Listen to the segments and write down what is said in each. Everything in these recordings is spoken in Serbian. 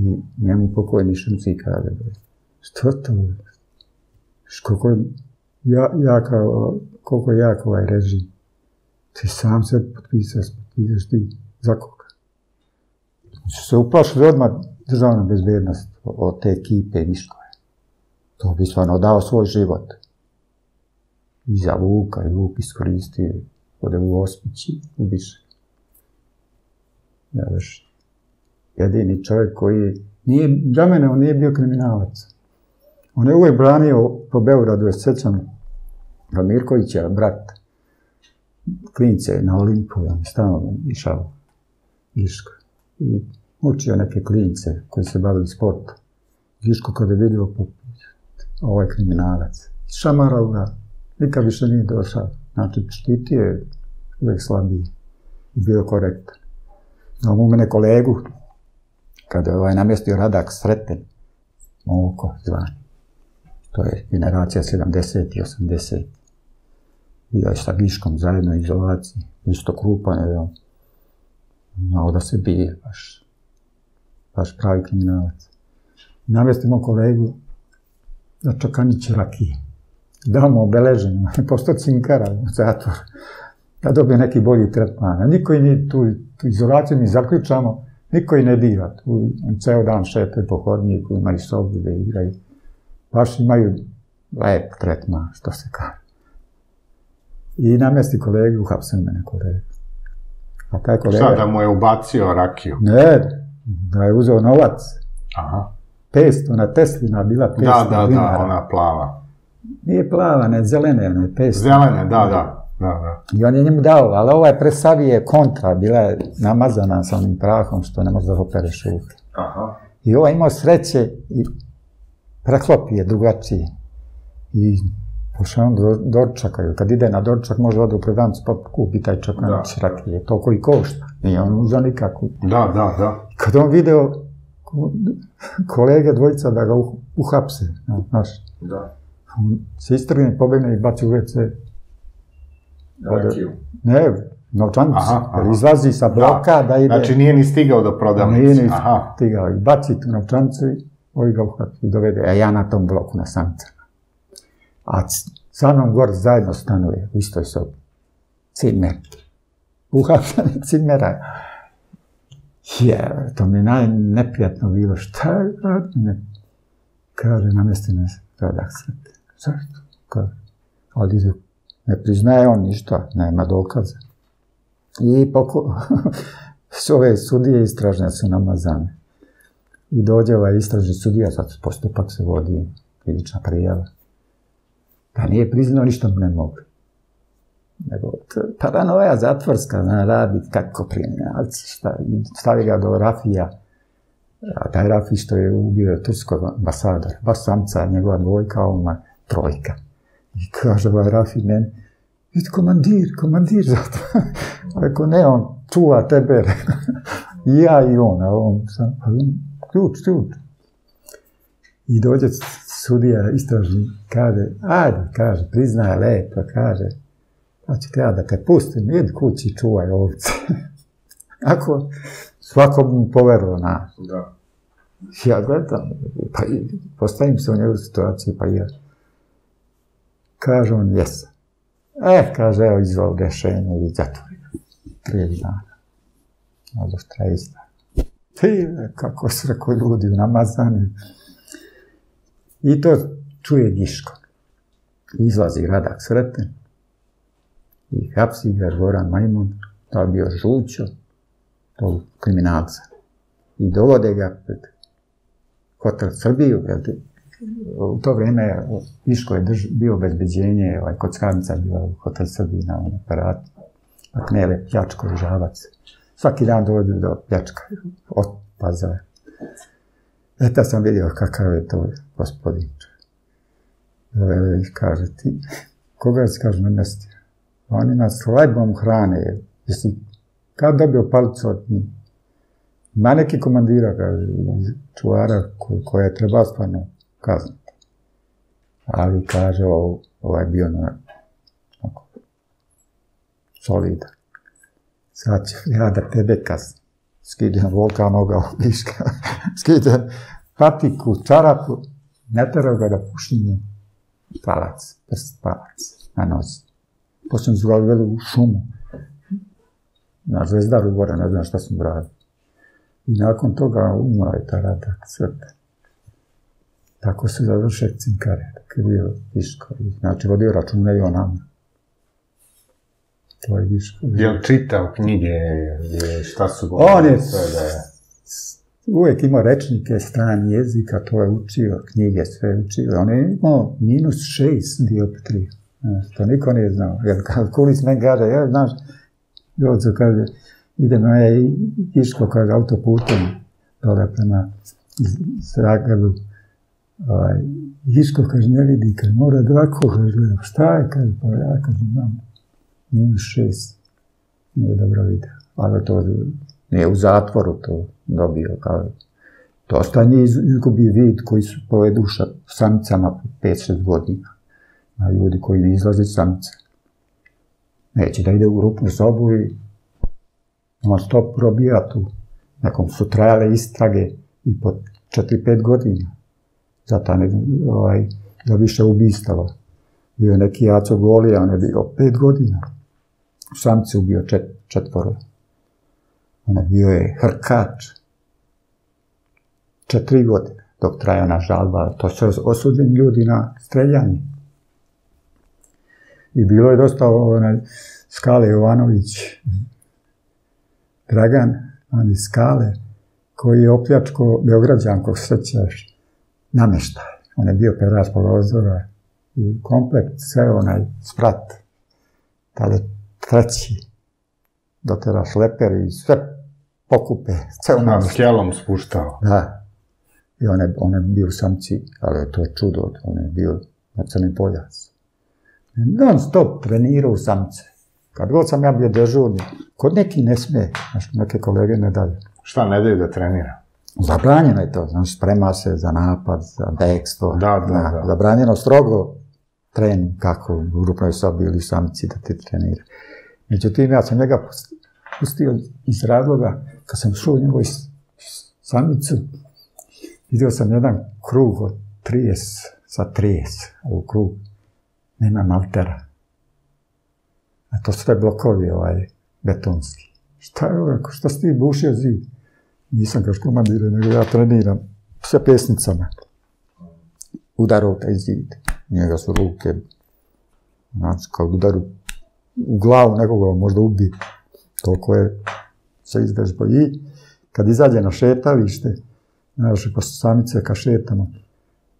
I njemu pokojni šumci kaže, što to? Koliko ja, jaka, koliko je jak ovaj režim. Ti sam se potpisao, ideš ti za koga. Su se uplašili odmah državna bezbednost od te ekipe Viškove. To bi stvarno dao svoj život. I za Vuka, i Vuk iskoristio, ode u Ospići, ubiše. Ja, veš, jedini čovjek koji nije, za mene on nije bio kriminalac. On je uvijek branio po Beogradu, je sećam ga Mirkovića, brat, klince na Olimpu, on stalno išao Giško. I učio neke klince koji se bavili sportom. Giško kada je vidio ovaj kriminalac. Šamarao ga, nikad više nije došao. Znači, štitio je uvijek slabiji i bio korektan. Imamo mene kolegu, kada je ovaj namjestio Radak Sreten, Moko zvani. To je generacija 70 i 80. Bio je sa Giškom zajedno izolaciji, isto krupan je on. Znao da se bije, baš, baš pravi kriminalac. Namjestimo kolegu da Čokanić rakije. Damo obeleženje, posto cinkara u zatvor. Da dobije neki bolji tretman. Niko i ni tu, tu izolaciju mi zaključamo, niko i ne dira. Tu ceo dan šete po hodniku, imaju sobu da igraju. Baš imaju lep tretman, što se kaže. I namesti kolegu, uhapsen mene kolegu. A taj kolega... Šta, da mu je ubacio rakiju? Ne, da je uzeo novac. Aha. 500 na Teslina, bila 500 Da, da, dinara. da, ona plava. Nije plava, ne, zelene, ona je 500. Zelene, da, da, da, da. I on je njemu dao, ali ovaj presavije kontra, bila je namazana sa onim prahom što ne može da opereš uke. Aha. I ovaj imao sreće i preklopi je drugačije. I pošao on do doručaka, jer kad ide na doručak može ode u prodavnicu pa kupi taj čokanić Da. rakije, toliko i košta. Nije on uzao nikakvu. Da, da, da. Kad on video ko- kolege dvojica da ga uh- uhapse, znaš, Da. on se istrgne, pobegne i baci u WC. Rakiju. Ne, novčanicu, Aha, aha. izlazi sa bloka da, ide. Znači nije ni stigao do prodavnice. Nije ni Aha. stigao. I baci tu novčanicu i ovi ga uhvati i dovede. A ja na tom bloku na samcama. A sa mnom gor zajedno stanuje u istoj sobi. Cimer. Uhapšeni cimera. Je, to mi je najneprijatno bilo. Šta je ne? Kaže, namesti me radak svete. Zašto? Kaže, ali ne priznaje on ništa, nema dokaza. I poko... s ove sudije istražne su namazane. I dođe ovaj istražni sudija, sad postupak se vodi, krivična prijava. Da nije priznao ništa ne mogli. Nego, paranoja zatvorska, zna, radi kako kriminalci, šta, stavi ga do Rafija, a taj Rafi što je ubio turskog ambasadora, baš samca, njegova dvojka, ovoma trojka. I kaže ovaj Rafi meni, vidi komandir, komandir zato. Ako ne, on čuva tebe, rekao. I ja i on, a on sam, ključ, ključ. I dođe sudija istražni, kaže, ajde, kaže, priznaje lepo, kaže, pa ću te ja da te pustim, idi kući, čuvaj ovce. Ako svako bi mu poverovao na. Da. Ja gledam, pa postavim se u njegovu situaciju, pa ja. Kaže on, jesam. E, kaže, evo, izvol rešenje i zatvori. Prije dana. Od štrajsta. Ti, kako su rekao ljudi namazani. I to čuje Giško. Izlazi Radak Sreten i hapsi ga Goran Majmun, to je bio žućo, tog kriminalca. I dovode ga pred hotel Srbiju, u to vrijeme u Viško je drž, bio obezbeđenje, ovaj, kockarnica bila u hotel Srbiji na ovom aparatu. Pa knele, pljačko žavac. Svaki dan dođu do pljačka, od pazara. E, tad sam vidio kakav je to gospodin. E, kaže ti, koga se kaže na mesti? Oni nas lajbom hrane. Jesi kad dobio palicu od njih? Ima neki komandira, kaže, čuvara ko, koja je treba stvarno kazniti. Ali kaže, ovaj bio na, onako, solidan. Sad ću ja da tebe kaznim. skidem volka noga viška, skidem patiku, čarapu, ne terao ga da pušinje palac, prst palac na nozi. Poslije su ga odveli u šumu, na zvezdaru gore, ne znam šta sam radio. I nakon toga umro je ta rata crta. Tako se završio cinkare, dok je bio Viško. Znači, vodio računa i o nama. To je Viško. Je li čitao knjige, šta su On je da je... uvijek imao rečnike, strani jezika, to je učio, knjige sve učio. On je imao minus šest dioptrija. To niko nije znao. Jer Kulis meni kaže, ja, znaš, Jozo kaže, idemo ja i Iško, kaže, autoputem dole prema Zagrebu. Ovaj, Iško, kaže, ne vidi, kaže, mora dvako, kaže, gleda, šta je, kaže, pa ja, kaže, znam, minus šest. Nije dobro video. Ali to nije u zatvoru to dobio, kao Dosta njih iz- izgubi vid koji su povedu sa samicama 5-6 godina. A ljudi koji ne izlaze iz samice. Neće da ide u grupnu sobu i non stop probija tu. Nekom su trajale istrage i po 4-5 godina. Zato ne, ovaj, za više ubistava. Bio je neki Jaco Golija, on je bio 5 godina. U samci ubio čet, četvoro. On je bio je Hrkač. Četiri godine, dok traje ona žalba. To su osuđeni ljudi na streljanje. I bilo je dosta onaj Skale Jovanović, Dragan, on iz Skale, koji je opljačko Beograđankog sećaš, nameštaj. On je bio perač prozora i komplet, sve onaj sprat, tada treći, dotera šleper i sve pokupe, sve Na nameštaj. skelom spuštao. Da. I on je, on je bio samci, ali to je čudo, on je bio na crni poljac. Non stop trenirao samce. Kad god sam ja bio dežurni, kod neki ne sme, znaš, neke kolege ne daju. Šta ne daju da trenira? Zabranjeno je to, znaš, sprema se za napad, za bekstvo. Da, da, da. Zabranjeno strogo trening, kako u grupnoj sobi ili samci da ti trenira. Međutim, ja sam njega pust- pustio iz razloga, kad sam šao u njegovu samicu, vidio sam jedan krug od 30 sa 30, a u krug nema maltera. A to su sve blokovi ovaj, betonski. Šta je ovo, što si ti bušio zid? Nisam kao komandir, nego ja treniram sa pesnicama. Udarao taj zid. Njega su ruke, znači, kao udaru u glavu nekoga možda ubi. Toliko je se izvežba. I kad izađe na šetalište, znaš, posle samice kad šetamo,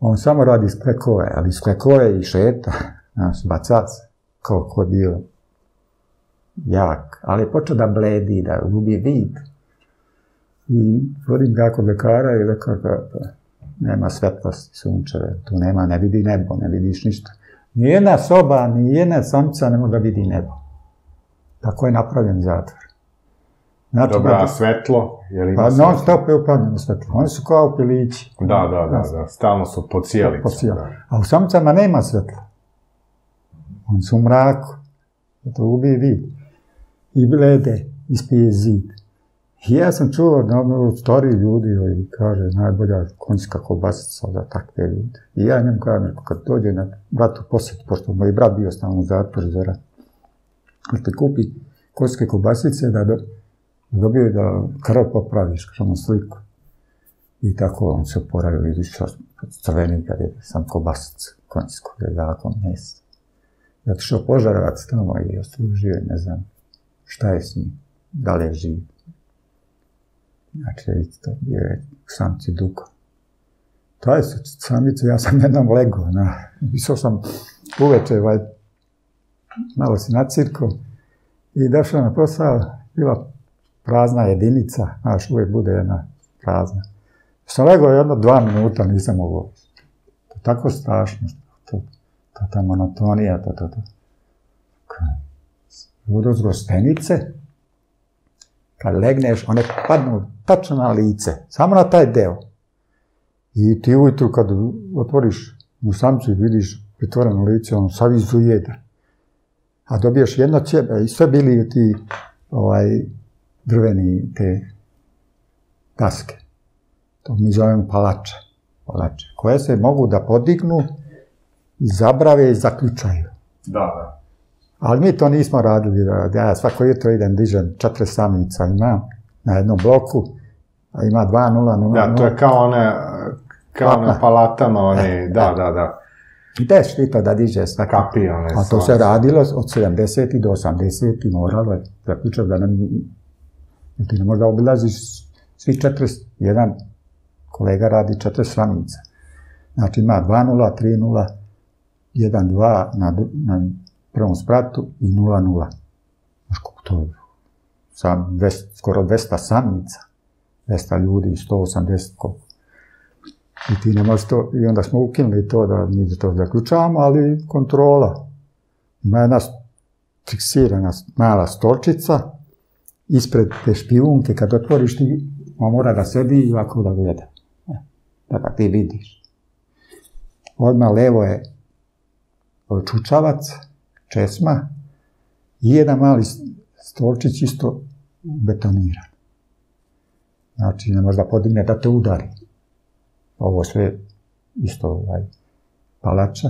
on samo radi sklekove, ali sklekove i šeta, znaš, bacac, kao ko je bio jak, ali je počeo da bledi, da gubi vid. I vodim ga kod lekara i lekar ga, pa, nema svetlosti sunčeve, tu nema, ne vidi nebo, ne vidiš ništa. Nijedna soba, nijedna samca ne može da vidi nebo. Tako je napravljen zatvor. Znači, Dobro, a da- svetlo? Je li pa non stop je upadnjeno svetlo. Oni su kao pilići. Da, da, da, da. Stalno su pod cijelicom. Po sjelu. Da. A u samcama nema svetla. Oni su u mraku. To ubi vid. I blede, ispije zid. I ja sam čuo da ono stariji ljudi koji kaže najbolja konjska kobasica za takve ljude. I ja njemu kažem, kad dođe na bratu posjet, pošto moj brat bio stalno u zatvoru za rat, da te kupi konjske kobasice da do, dobio da krv popraviš, kažemo sliku. I tako on se oporavio, vidiš, što crveni kad je sam kobasica konjsko, je zakon mjesto. I otišao požarevac tamo i oslužio ne znam šta je s njim, da li je živ. Znači, isto bio je samci dugo. To je sa- samicu, ja sam jednom lego, na, išao sam uveče, ovaj, malo si na cirku i došao na posao, bila prazna jedinica, znaš, uvijek bude jedna prazna. Sam legao jedno dva minuta, nisam mogao. To je tako strašno, to, to, ta monotonija, to, to, to. Vodozgo stenice, kad legneš, one padnu tačno na lice, samo na taj deo. I ti ujutru kad otvoriš u samcu i vidiš pretvoreno lice, ono sav izujeda. A dobiješ jedno ćebe i sve bili ti ovaj, drveni te daske. To mi zovemo palače. palače. Koje se mogu da podignu zabrave i zaključaju. Da, da. Ali mi to nismo radili. Da, ja svako jutro idem, dižem četiri samica, imam na jednom bloku, a ima 2, 0, 0, Da, to je kao one, kao na palatama, oni, da, da, da. Gdeš ti to da diže svaki Kapije, one. A to se radilo od 70. do 80. i moralo je zaključati da jer ti ne možda obilaziš svi 40, jedan kolega radi 40 svanica. Znači ima 2-0, 3-0, 1-2 na, na prvom spratu i 0-0. Znaš kako to je? Sam, dvest, skoro 200 samica, 200 ljudi, 180 koliko. I ti ne možeš to, i onda smo ukinuli to da mi to zaključavamo, ali kontrola. Ima jedna fiksirana mala stolčica, ispred te špijunke, kad otvoriš ti, on mora da sedi i ovako da gleda. E, Da ga ti vidiš. Odmah levo je čučavac, česma i jedan mali stolčić isto betoniran. Znači, ne može da podigne da te udari ovo sve isto ovaj, palača.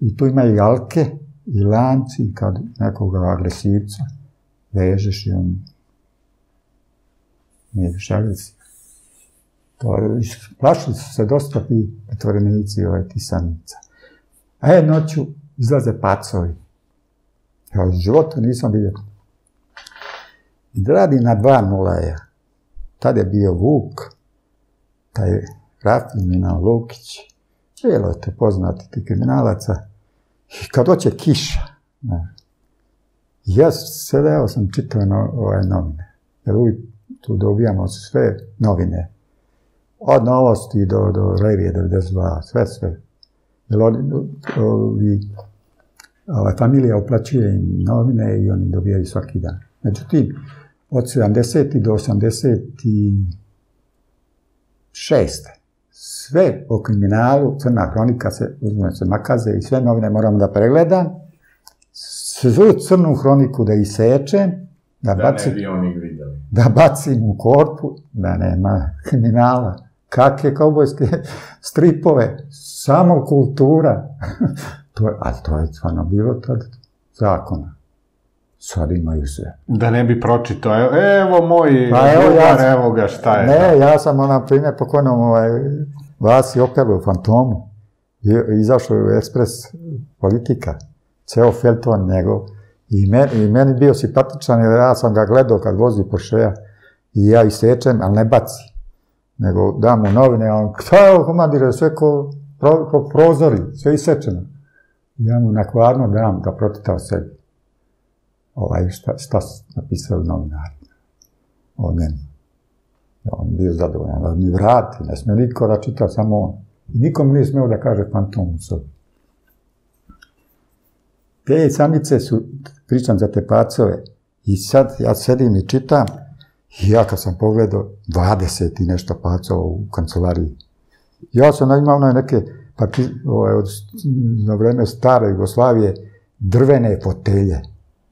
I tu ima i alke i lanci kad nekoga agresivca vežeš i on nije više agresiv. To je, plašili su se dosta ti pretvorenici ovaj, ti samica. E, noću izlaze pacovi. Ja u životu nisam vidio. I da radi na dva nula je. Tad je bio Vuk, taj Rafin Milan Lukić, bilo je to poznati ti kriminalaca. I kad doće kiša, ne, ja sedeo sam čitao no, ove novine. Jer uvijek tu dobijamo sve novine. Od novosti do, do revije 92, sve, sve. Jer oni, ovi, ova familija uplaćuje im novine i oni dobijaju svaki dan. Međutim, od 70. do 86. sve o kriminalu, crna hronika se, uzme se makaze i sve novine moram da pregledam, svu crnu hroniku da isečem, da, Da bacim, ne bi oni videli. da bacim u korpu, da nema kriminala. Kakve kaubojske stripove, samo kultura. to je, a to je stvarno bilo tad zakona. Sad imaju sve. Da ne bi pročitao, evo, evo moj Pa evo drugar, ja- evo ga, šta je. Ne, ja sam, na primjer, pokojnom ovaj, Vasi Opelu, Fantomu, i- izašao je u ekspres politika, ceo felton njegov, i meni, i meni bio simpatičan, jer ja sam ga gledao kad vozi Porschea, i ja isečem, ali ne baci, nego dam mu novine, a on, šta je ovo, komandire, sve ko, pro, ko prozori, sve isečeno. Ja mu nakvarno dam da pročita o sebi. Ovaj, šta, šta su napisali novinari o njemu. Ja, on bio zadovoljan, da mi vrati, ne smije niko da čita, samo on. I nikom nije smeo da kaže fantom u sobi. Te samice su, pričam za te pacove, i sad ja sedim i čitam, i ja kad sam pogledao 20 i nešto pacova u kancelariji, ja sam imao neke, parti, ovaj, od, na vreme stare Jugoslavije, drvene fotelje.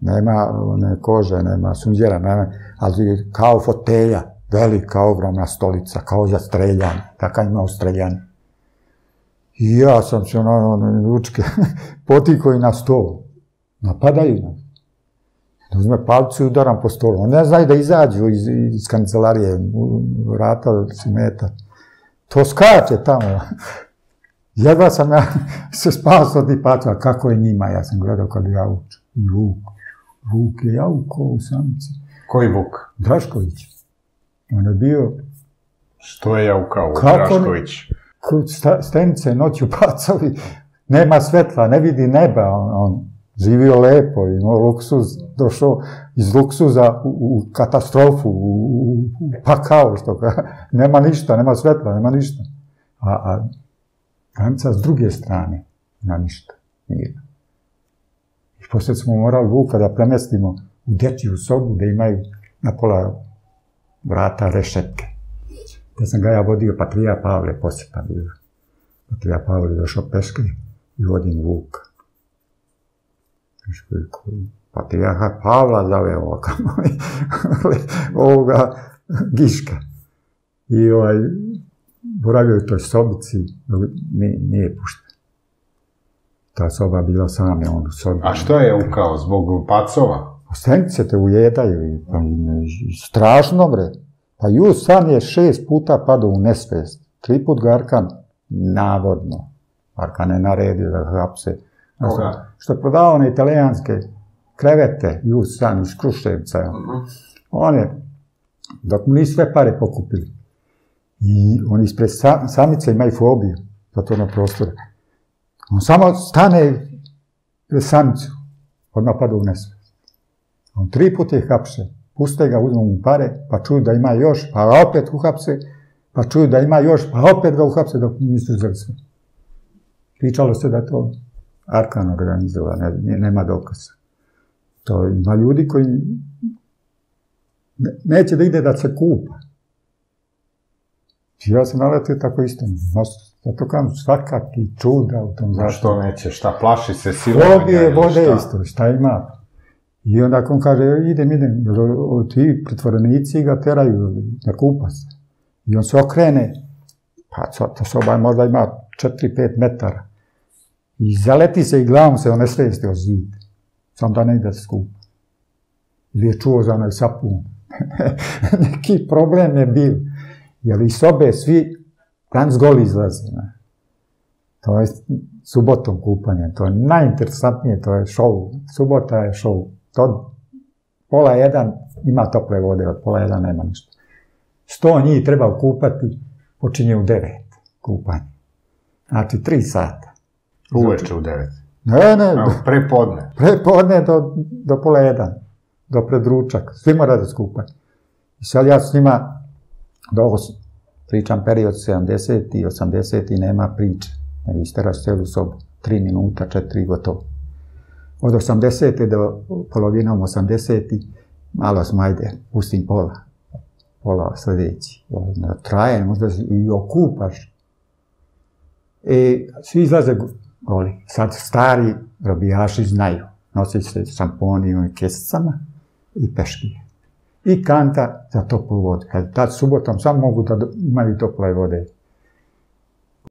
Nema one kože, nema sunđera, nema, ali kao fotelja, velika, ogromna stolica, kao za streljanje, takav ima u streljanju. I ja sam se ono, ono ručke potiko i na stol. Napadaju nas. Uzme palcu i udaram po stolu. Oni ne znaju da izađu iz, kancelarije, vrata se meta. To skače tamo. Jedva sam ja se spasao od tih paca, kako je njima, ja sam gledao kad ja uču. I Vuk. Vuk je jaukao u samici. Koji Vuk? Drašković. On je bio Što je jaukao u Kako Drašković? kod sta- stenice noću pacovi, nema svetla, ne vidi neba, on, on živio lepo, imao luksuz, došao iz luksuza u, u katastrofu, u, u, u pakao, što ka, nema ništa, nema svetla, nema ništa. A, a Danca s druge strane, nema ništa, nije. I poslije smo morali Vuka da premestimo u dečiju sobu, da imaju na pola vrata rešetke. Da sam ga ja vodio, Patrija Pavle posjeta bila. Patrija Pavle došao peške i vodim Vuka. Patrijarha Pavla zove ovoga, ovoga Giška. I ovaj, boravio u toj sobici, nije, nije pušten. Ta soba bila sam je on u sobi. A što je ukao? Zbog pacova? Stenice te ujedaju i, pa, i, strašno bre. Pa ju sam je šest puta padao u nesvest. Tri put ga Arkan, navodno, Arkan je naredio da hapse. Koga? Što je prodavao one italijanske krevete, ju sam iz Kruševca. -huh. On je, dok mu nisu sve pare pokupili, i on ispred sa, samice imaju fobiju zatvornog prostora. On samo stane pred samicu, odmah pada u nesvest. On tri puta ih hapše, puste ga, uzmu mu pare, pa čuju da ima još, pa opet uhapse, pa čuju da ima još, pa opet ga uhapse dok nisu uzeli. Pričalo se da to Arkan organizova, ne, nema dokaza. To ima ljudi koji neće da ide da se kupa. Ja sam naletio tako isto. Zato kam svakaki čuda u tom zatvoru. Što neće, šta plaši se silovanja? Dobije vode šta? isto, šta ima. I onda on kaže, idem, idem, ti pritvorenici ga teraju da kupa se. I on se okrene, pa ta soba možda ima 4-5 metara. I zaleti se i glavom se, on ne svesti o zid. Sam da ne ide da skupa. Ili je čuo za onaj sapun. Neki problem je bio. Jer iz sobe svi klanc goli izlaze. Ne? To je subotom kupanje. To je najinteresantnije, to je show. Subota je show. To pola jedan ima tople vode, od pola jedan nema ništa. Sto njih treba kupati, počinje u devet kupanje. Znači, tri sata. Uveče u devet. Ne, ne. A, prepodne. Prepodne do, do pola jedan. Do predručak. Svi mora da skupaju. I sad ja s njima, ovo pričam period 70. i 80. i nema priče. Ne isteraš celu sobu. Tri minuta, četiri, gotovo. Od 80. do polovinom 80. malo smo, ajde, pustim pola. Pola sledeći. Traje, možda i okupaš. E, svi izlaze goli. Sad stari robijaši znaju. Nosi se šamponijom i kesicama i peškije. I kanta za toplu vodu. Kad tad subotom samo mogu da imaju tople vode.